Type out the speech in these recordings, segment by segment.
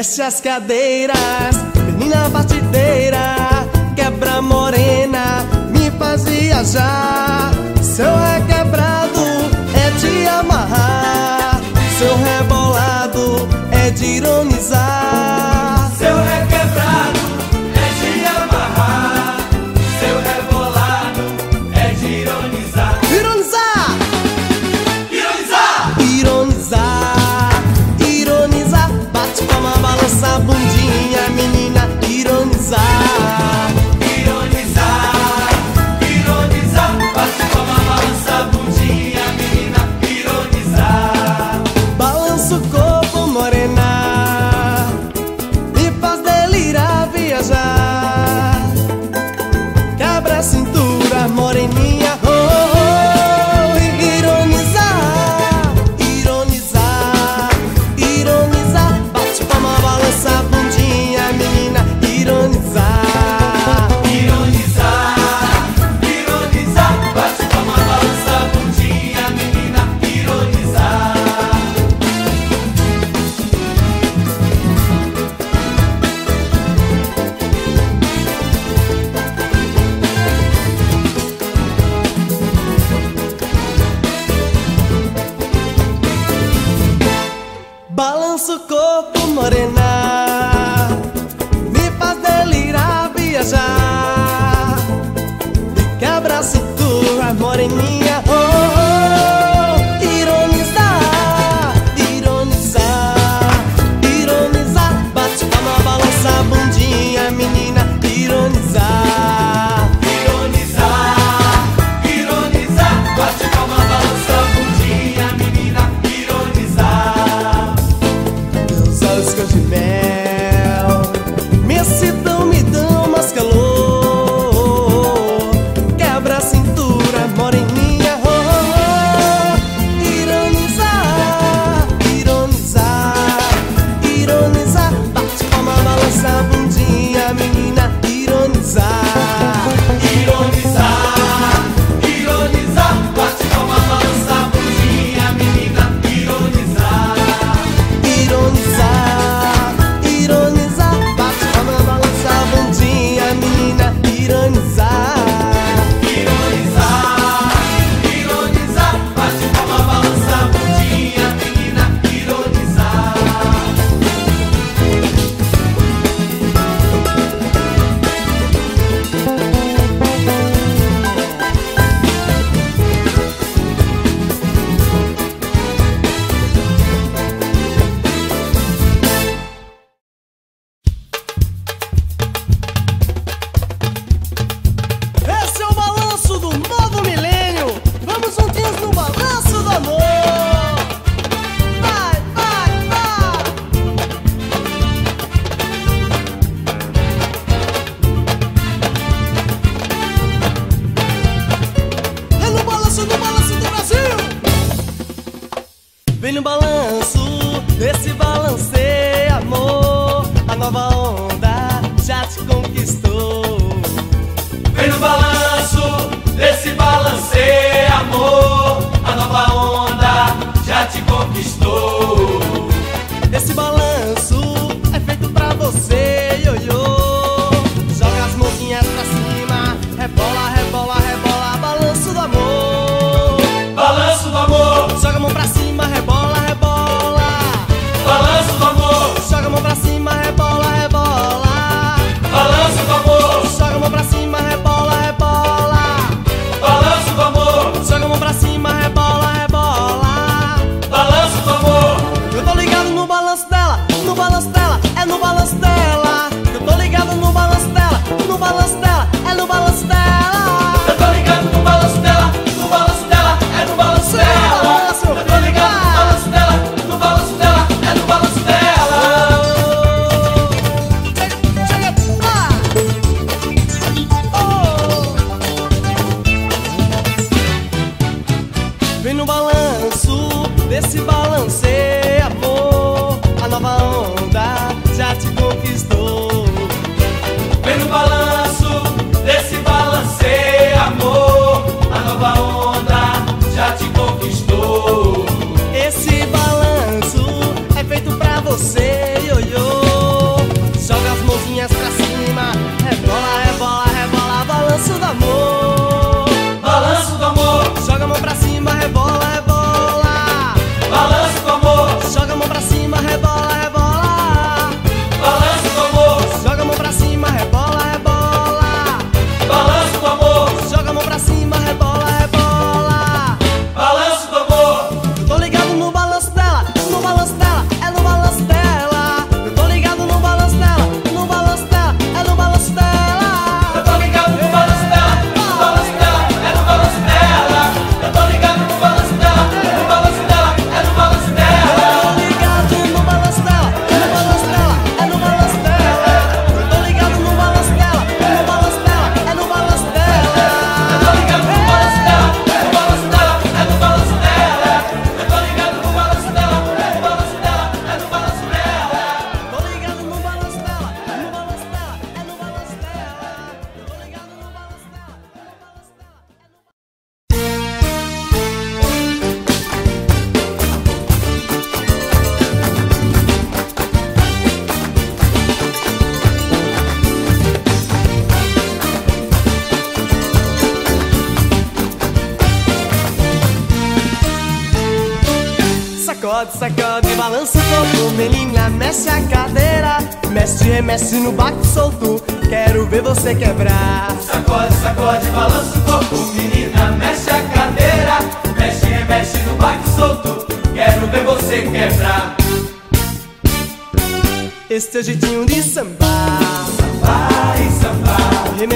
Mexe as cadeiras, menina batideira, quebra morena, me faz viajar. Seu é quebrado, é de amarrar, seu rebolado é de ironizar.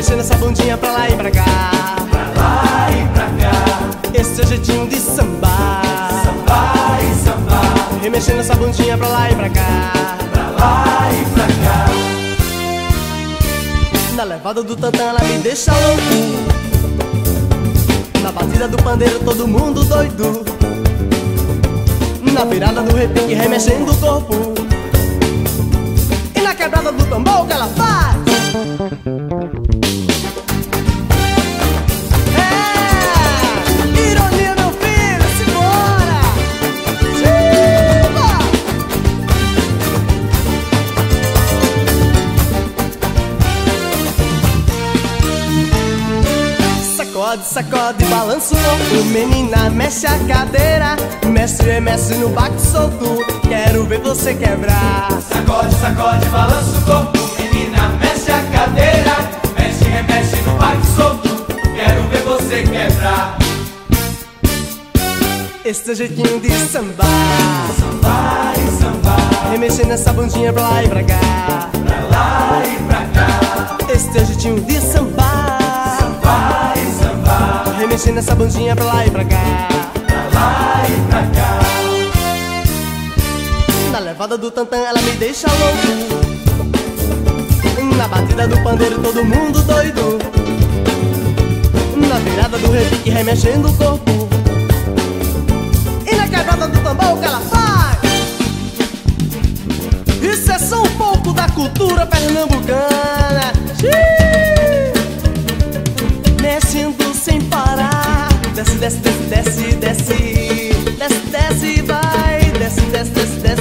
Remexendo essa bundinha pra lá e pra cá. Pra lá e pra cá. Esse teu jeitinho de sambar sambar Remexendo essa bundinha pra lá e pra cá. Pra lá e pra cá Na levada do tantã ela me deixa louco. Na batida do pandeiro todo mundo doido. Na virada do repique remexendo o corpo. E na quebrada do tambor que ela faz Sacode, sacode, balança o corpo Menina, mexe a cadeira. Mexe, mexe no baque solto Quero ver você quebrar. Sacode, sacode, balança o corpo Menina, mexe a cadeira. Mexe, remexe no baque solto Quero ver você quebrar. Esse teu jeitinho de sambar. Vai sambar. Remexendo essa bundinha pra lá e pra cá. Pra lá e pra cá. Esse teu jeitinho de sambar Remexendo essa bundinha pra lá e pra cá. Pra lá e pra cá. Na levada do tantã ela me deixa louco. Na batida do pandeiro todo mundo doido. Na virada do repique remexendo o corpo. E na quebrada do tambor que ela faz? Isso é só um pouco da cultura pernambucana. Xiii! Desce, desce, desce, desce, desce Desce, desce, vai Desce, desce, desce, desce,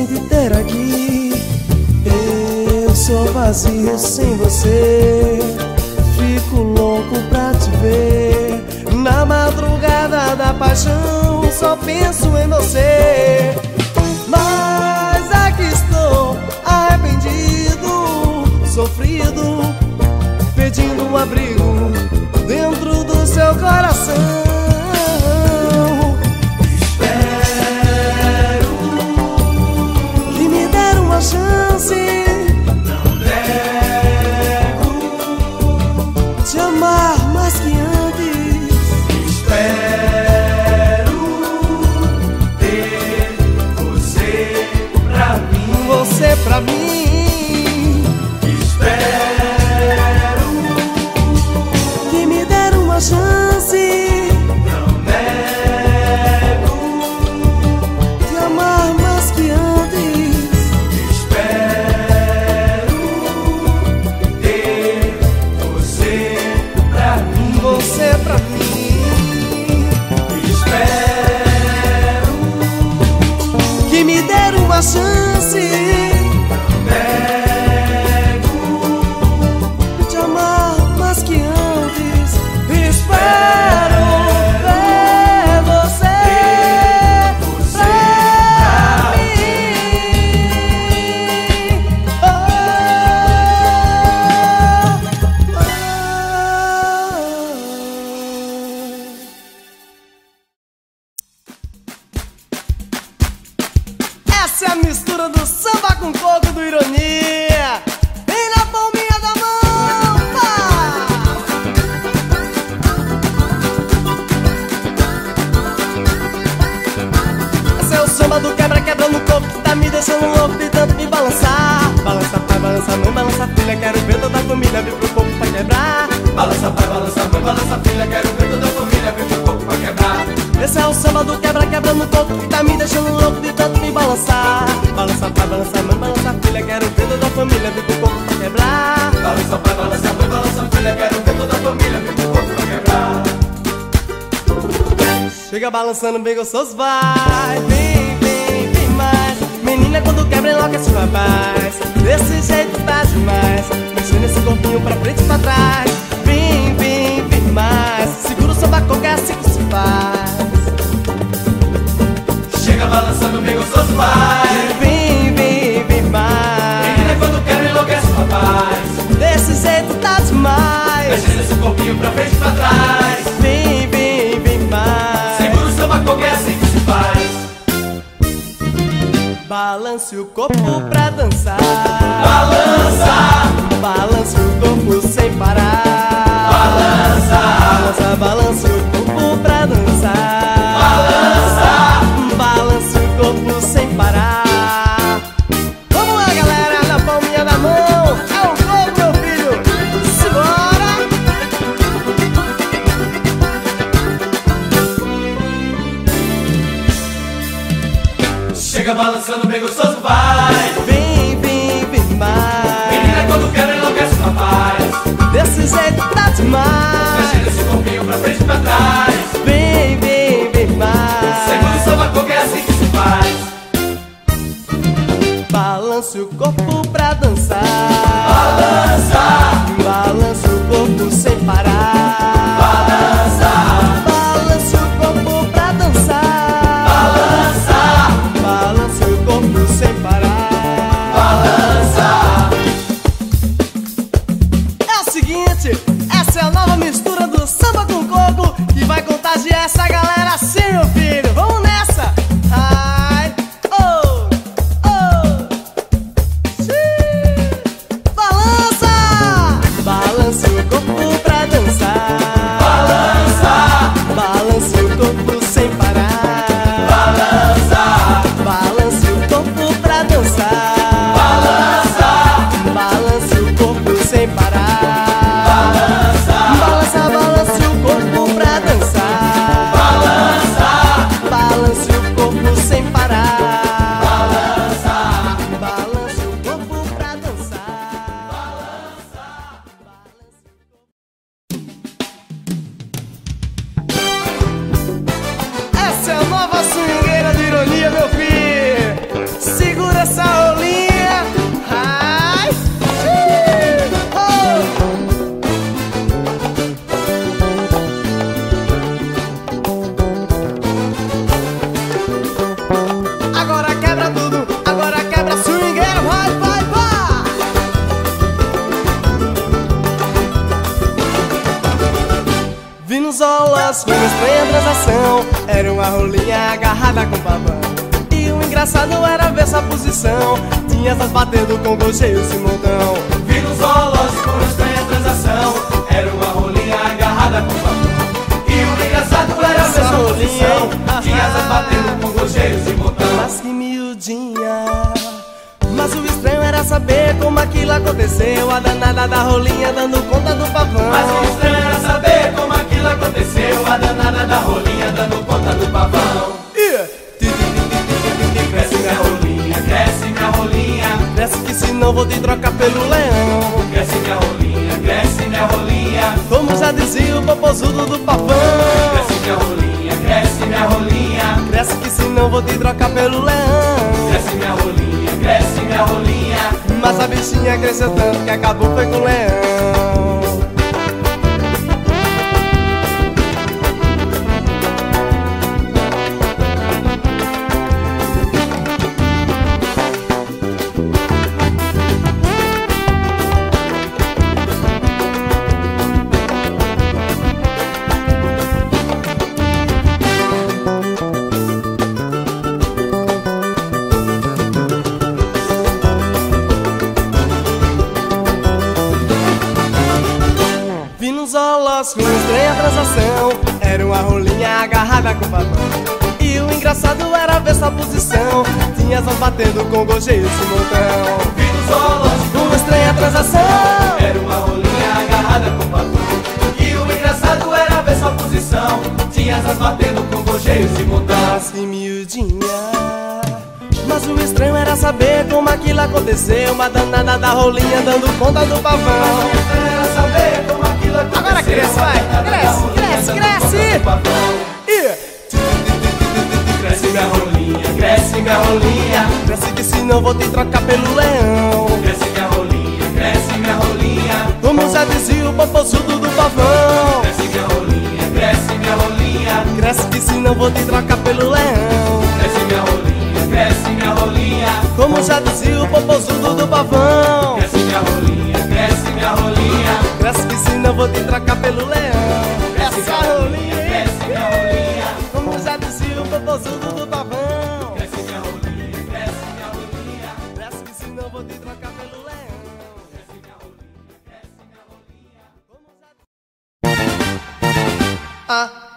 sem te ter aqui. Eu sou vazio sem você. Fico louco pra te ver. Na madrugada da paixão, só penso em você. Mas aqui estou, arrependido, sofrido, pedindo um abrigo dentro do seu coração. camino. Balançando bem gostoso, vai. Vem, vem, vem mais. Menina, quando quebra enlouquece o rapaz. Desse jeito tá demais. Mexendo esse corpinho pra frente e pra trás. Vem, vem, vem mais. Segura o samba que é assim que se faz. Chega balançando bem gostoso, vai. Vem, vem, vem mais. Menina, quando quebra enlouquece o rapaz. Desse jeito tá demais. Mexendo esse corpinho pra frente e pra trás. Vem, porque é assim que se faz. Balance o corpo pra dançar. Balança, balance o corpo sem parar. Balança, balança, balance o corpo pra dançar. Rapaz Desse jeito tá te trocar pelo leão. Cresce minha rolinha, cresce minha rolinha. Mas a bichinha cresceu tanto que acabou foi com o leão agarrada com pavão E o engraçado era ver essa posição. Tinha as batendo com gojeio e montão. Vi no zoológico Uma estranha transação. Era uma rolinha agarrada com pavão E o engraçado era ver sua posição. Tinha asas batendo com gojeios e montão. Mas que miudinha. Mas o estranho era saber como aquilo aconteceu. Uma danada da rolinha dando conta do pavão. Era saber como aquilo aconteceu. Agora cresce, vai. Cresce, cresce, cresce. Cresce minha rolinha Cresce que senão vou te trocar pelo leão. Cresce minha rolinha, cresce minha rolinha Como já dizia o popozudo do pavão Cresce minha rolinha, cresce minha rolinha Cresce que senão vou te trocar pelo leão. Cresce minha rolinha, cresce minha rolinha Como já dizia o popozudo do pavão Cresce minha rolinha, cresce minha rolinha Cresce que senão vou te trocar pelo leão já...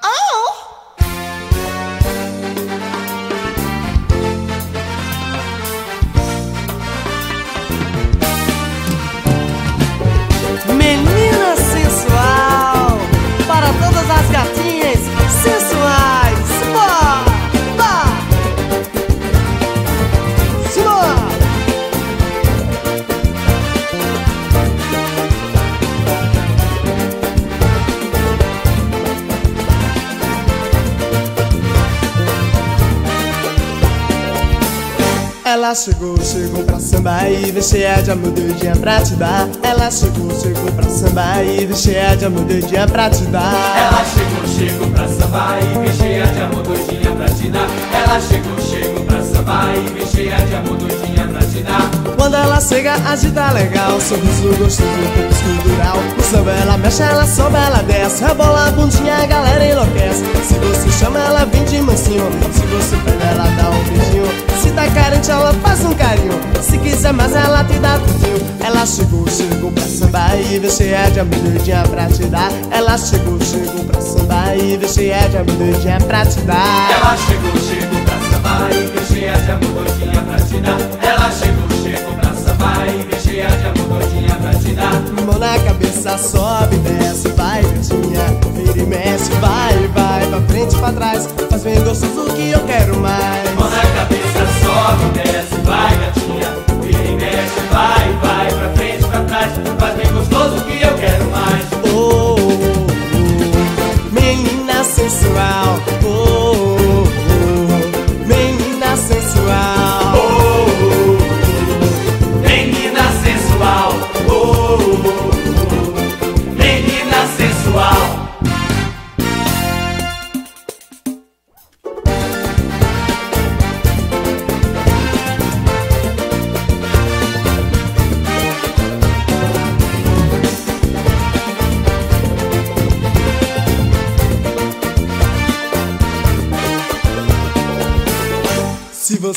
Ela chegou, chegou pra samba e vem cheia de amor doidinha pra te dar. Ela chegou, chegou pra samba e vem cheia de amor doidinha pra te dar. Ela chegou, chegou pra sambar e vem cheia de amor doidinha pra te dar. Ela chegou, chegou pra sambar e vem cheia de amor doidinha pra te dar. Quando ela chega, agita legal Sorriso gostoso, corpo escultural. No samba ela mexe, ela sobe, ela desce. Rebola a bundinha, a galera enlouquece. Se você chama, ela vem de mansinho. Se você pega, ela dá um beijinho tá carente, ela faz um carinho. Se quiser mais, ela te dá tudinho Ela chegou, chegou pra samba E vem cheia de amor doidinha pra te dar. Ela chegou, chegou pra samba E vem cheia de amor doidinha pra te dar. Ela chegou, chegou pra sambar e vem cheia de amor doidinha pra te dar. Ela chegou, chegou pra sambar e de amor doidinha pra te dar. Mão na cabeça, sobe, desce, vai, gatinha Vira e mexe, vai, vai, pra frente, pra trás. Faz bem gostoso que eu quero mais. Mão na cabeça, sobe, desce, vai gatinha. Vira e mexe, vai, vai, pra frente, pra trás Faz bem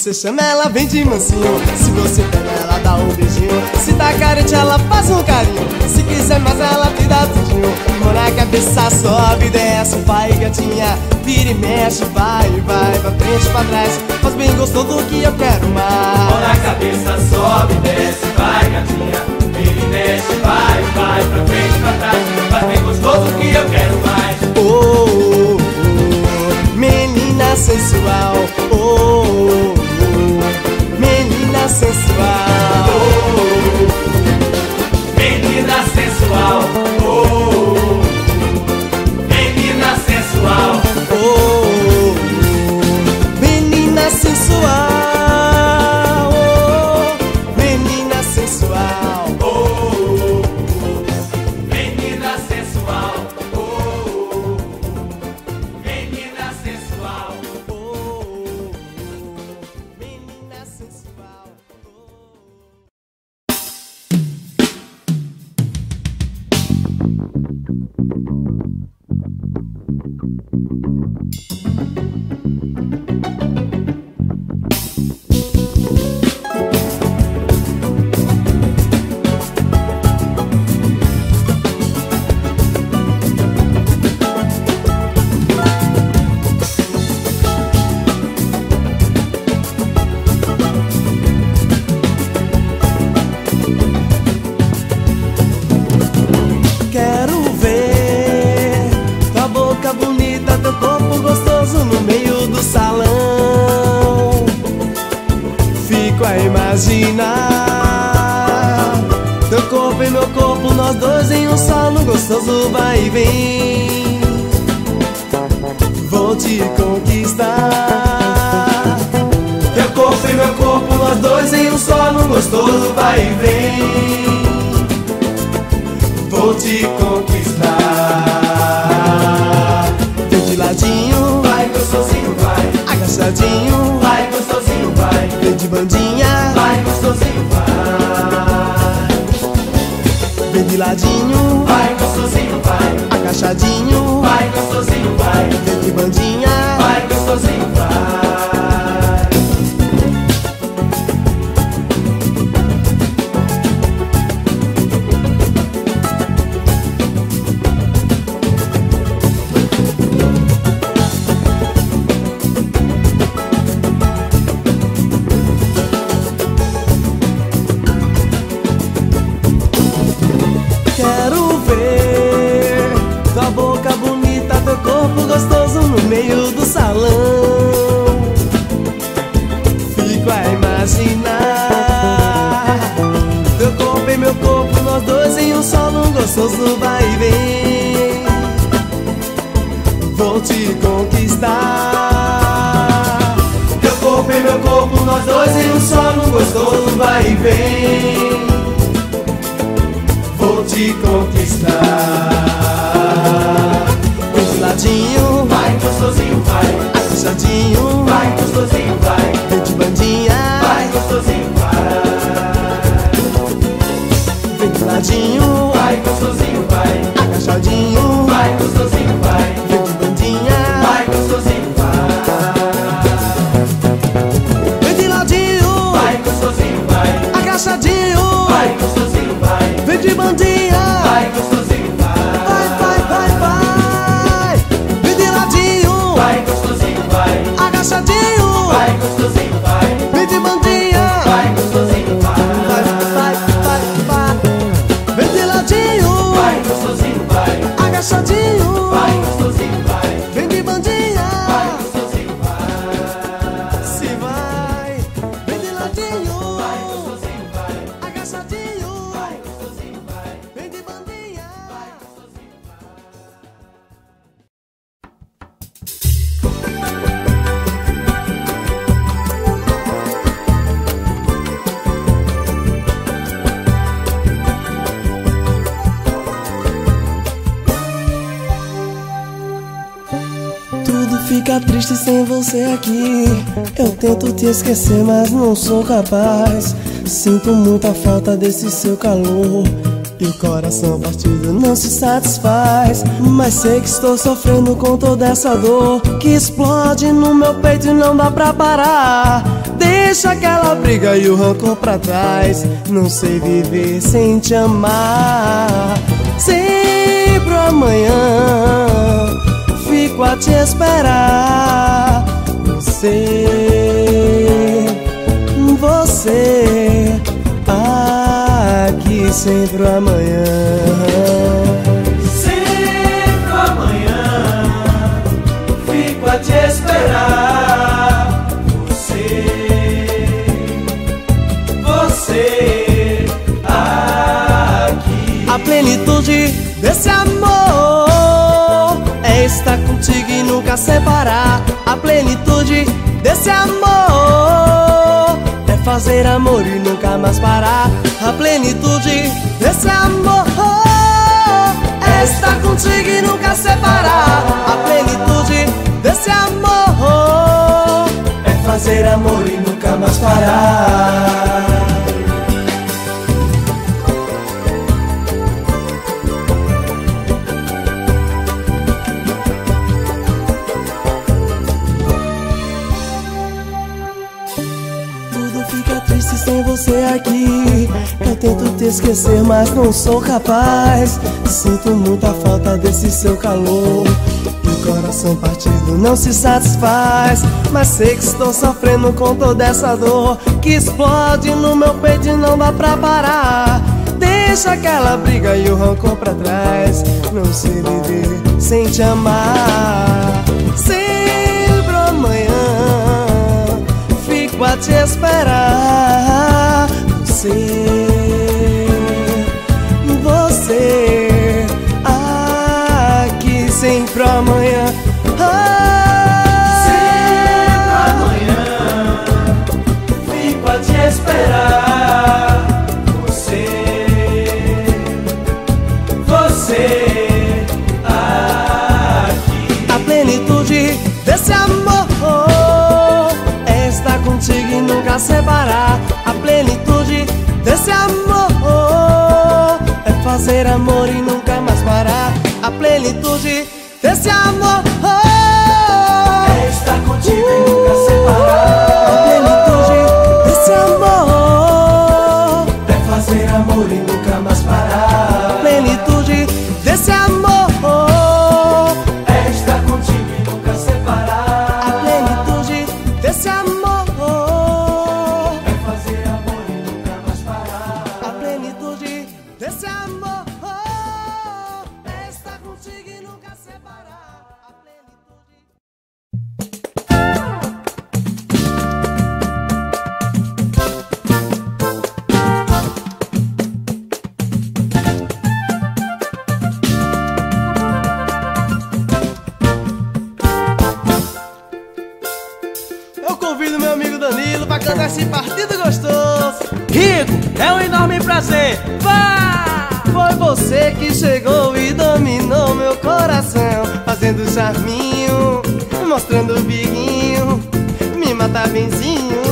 você chama, ela vem de mansinho. Se você pega, ela dá um beijinho. Se tá carente, ela faz um carinho. Se quiser mais, ela te dá tudinho. Mão na cabeça, sobe, desce é Vai, gatinha, vira e mexe. Vai, vai, pra frente, pra trás. Faz bem gostoso que eu quero mais. Mão na cabeça, sobe, desce é Vai, gatinha, vira e mexe. Vai, vai, pra frente, pra trás. Faz bem gostoso que eu quero mais. Oh, oh, oh menina sensual. Oh, oh, oh sensual. Os te esquecer, mas não sou capaz. Sinto muita falta desse seu calor. E o coração partido não se satisfaz. Mas sei que estou sofrendo com toda essa dor que explode no meu peito e não dá pra parar. Deixa aquela briga e o rancor pra trás. Não sei viver sem te amar. Sempre amanhã, fico a te esperar. Não sei. Você aqui sempre amanhã. Sempre amanhã, fico a te esperar. Você, você aqui. A plenitude desse amor é estar contigo e nunca separar. A plenitude desse amor fazer amor e nunca mais parar. A plenitude desse amor é estar contigo e nunca separar. A plenitude desse amor é fazer amor e nunca mais parar. Esquecer, mas não sou capaz. Sinto muita falta desse seu calor. E o coração partido não se satisfaz. Mas sei que estou sofrendo com toda essa dor Que explode no meu peito e não dá pra parar. Deixa aquela briga e o rancor pra trás. Não sei viver sem te amar. Sempre amanhã Fico a te esperar. Você, você Aqui sempre amanhã. Sempre amanhã Fico a te esperar. Você, você aqui. A plenitude desse amor É estar contigo e nunca separar fazer amor e nunca mais parar A plenitude desse amor. É estar contigo e nunca separar A plenitude desse amor. É fazer amor e nunca você que chegou e dominou meu coração Fazendo charminho, mostrando o biguinho Me mata benzinho,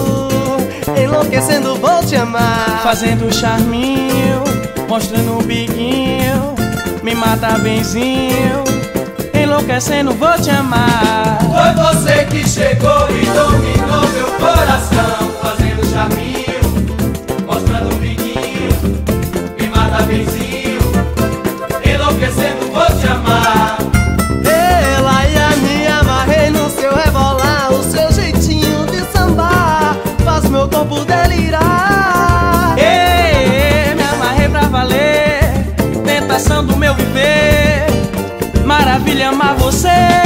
enlouquecendo vou te amar Fazendo charminho, mostrando o biguinho. Me mata benzinho, enlouquecendo, vou te amar. Foi você que chegou e dominou meu coração Fazendo charminho, você.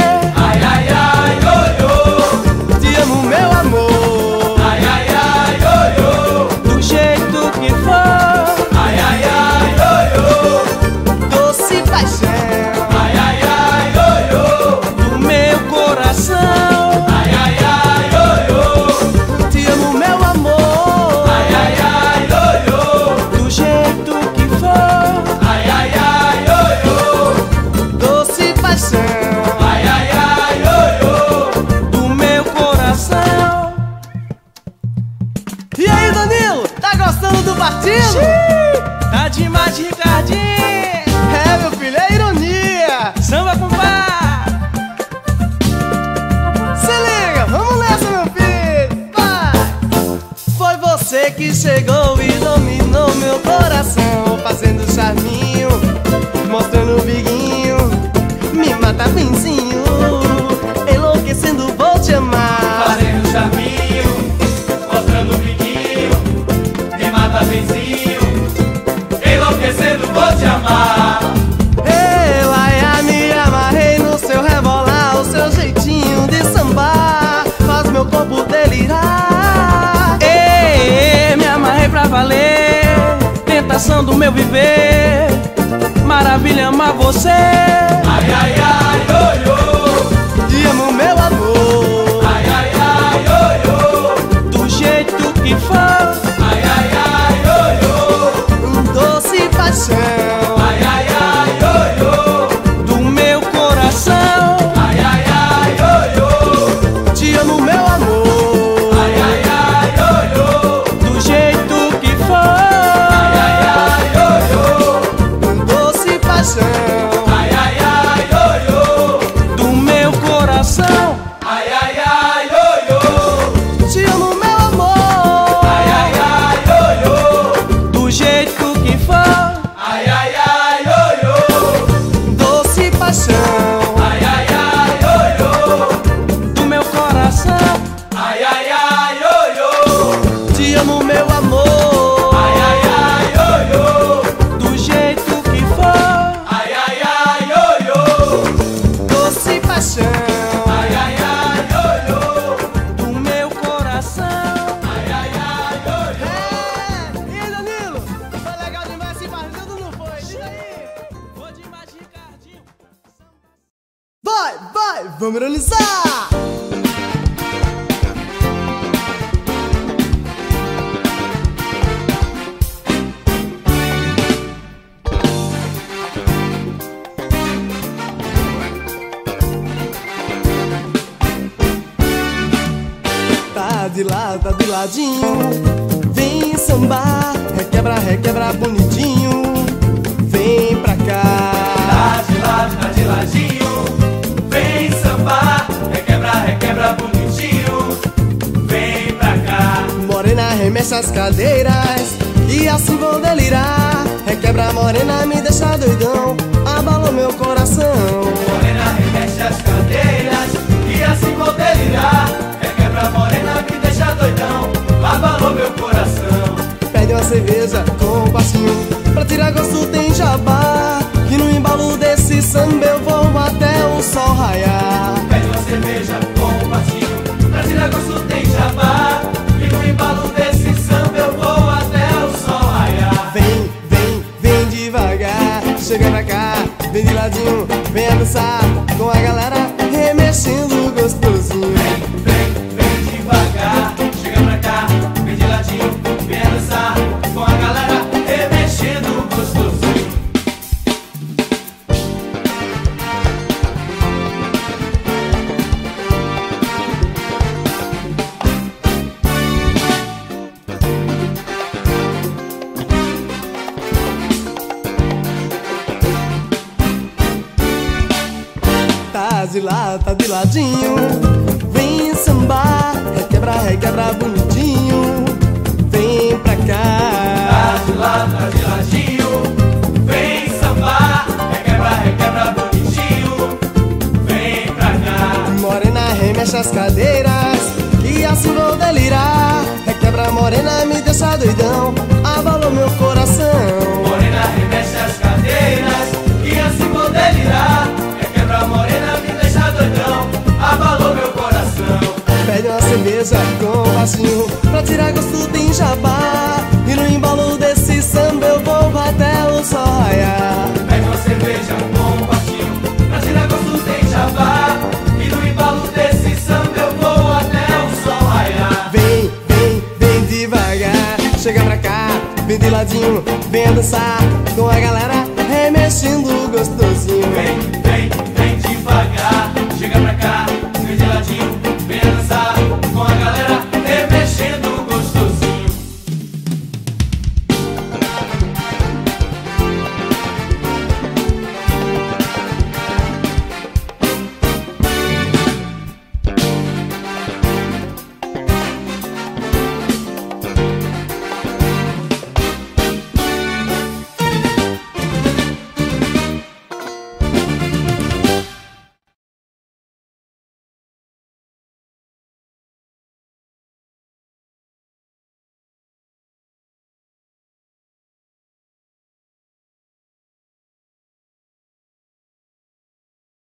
vai, vamos realizar! Tá de lado, tá de ladinho essas cadeiras E assim vou delirar. Requebra morena, me deixa doidão Abalou meu coração. Morena, remexe as cadeiras E assim vou delirar. Requebra morena, me deixa doidão Abalou assim meu coração. Pede uma cerveja com um passinho Pra tirar gosto tem jabá. Que no embalo desse samba eu vou até o sol raiar. Pede uma cerveja com um passinho Pra tirar gosto tem jabá. chega pra cá, vem de ladinho, vem dançar com a galera remexendo gostoso. vou baixinho Pra tirar gosto tem jabá. E no embalo desse samba eu vou até o sol raiar um bom Pra tirar gosto tem jabá. E no embalo desse samba eu vou até o sol raiar Vem, vem, vem devagar. Chega pra cá, vem de ladinho Vem dançar com a galera.